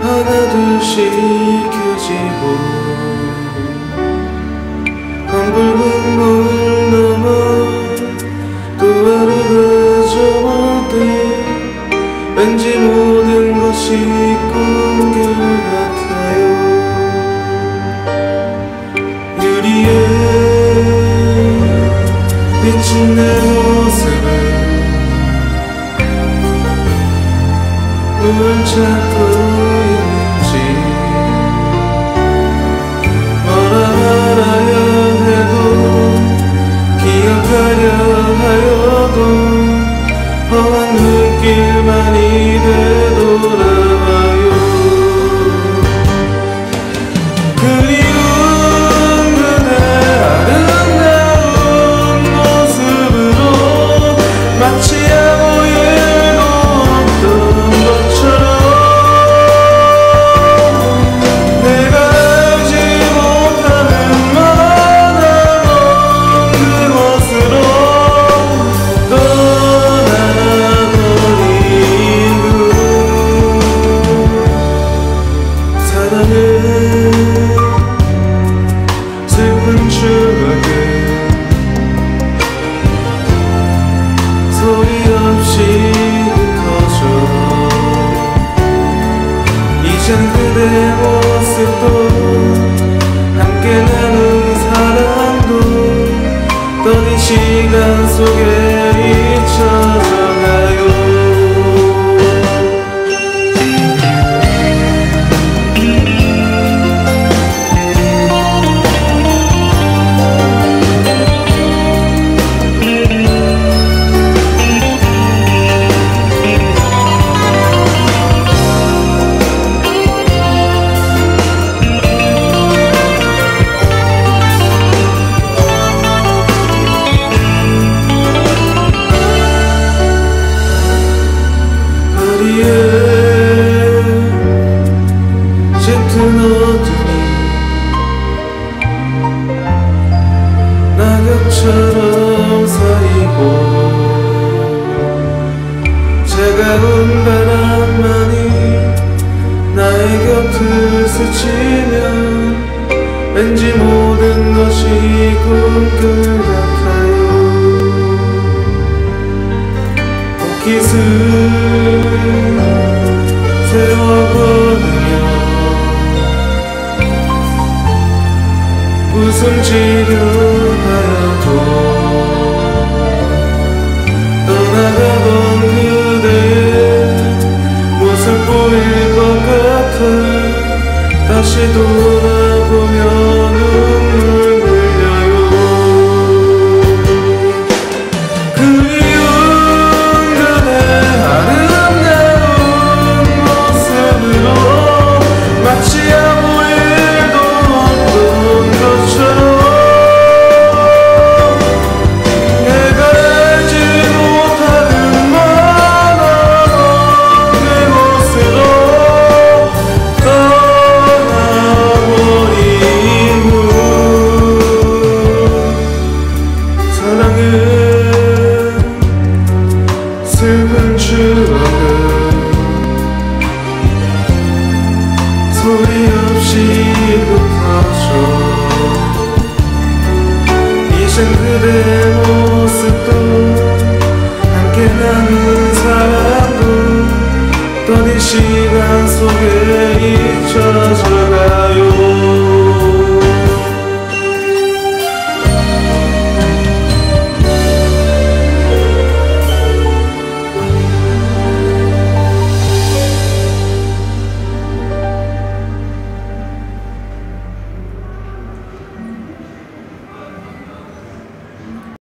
하나둘씩 켜지고 한 붉은 물 넘어 두발을 가져올 때 왠지 모든 것이 있고 这个。 시간 속에 있고 차가운 바람만이 나의 곁을 스치면 왠지 모든 것이 꿈결 같아요. 옷깃을 세워보며 웃음 지려